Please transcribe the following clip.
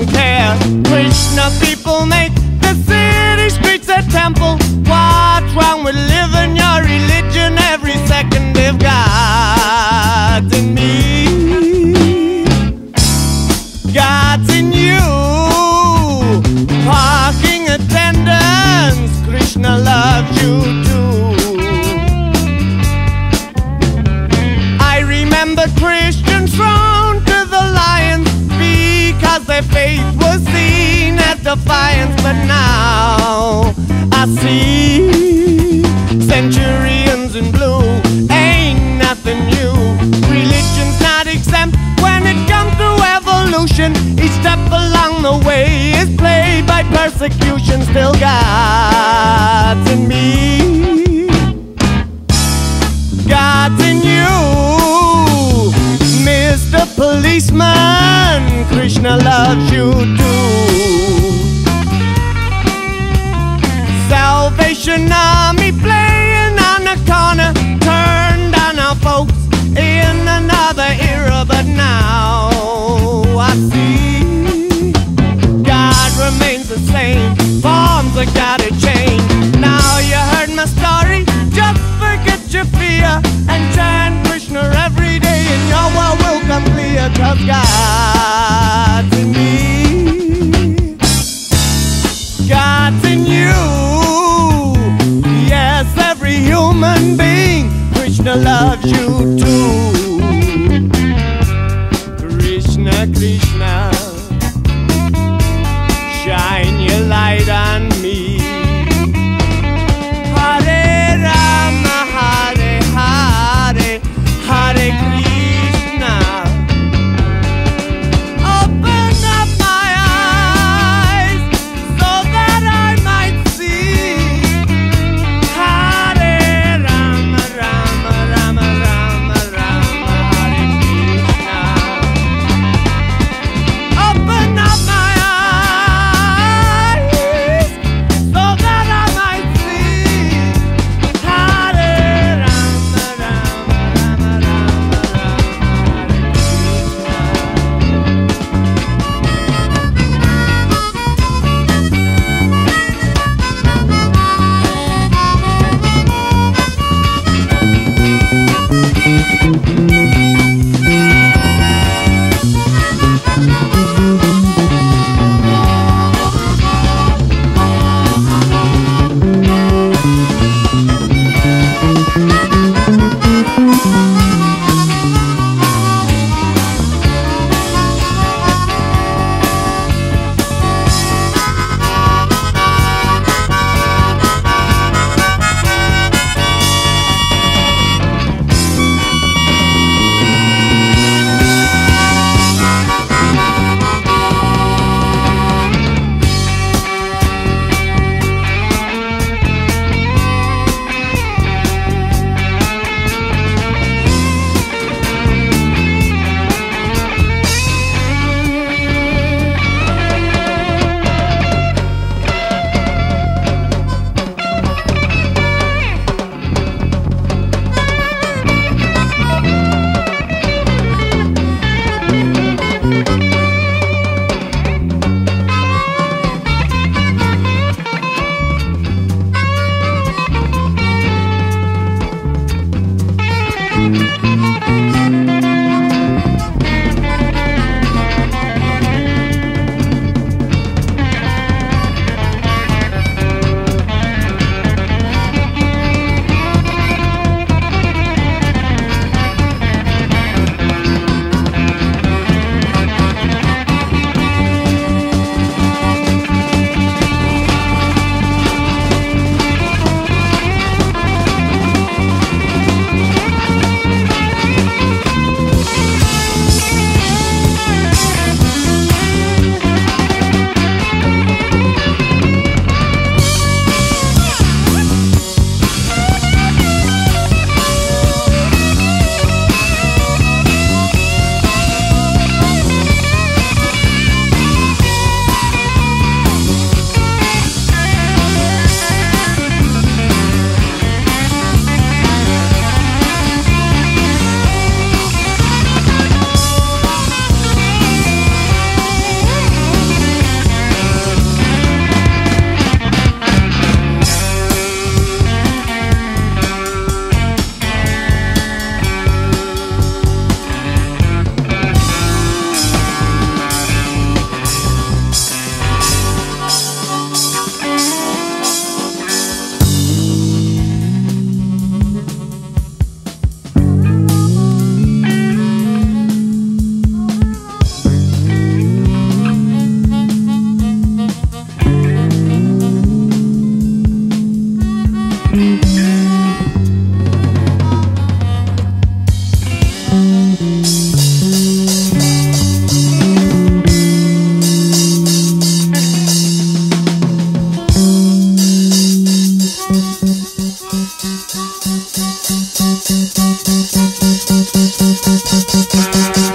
don't care. Push nothing. defiance, but now I see centurions in blue. Ain't nothing new. Religion's not exempt when it comes to evolution. Each step along the way is played by persecution. Still, God's in me. God's in you, Mr. Policeman. Krishna loves you too. Salvation Army play. love you too. Thank you.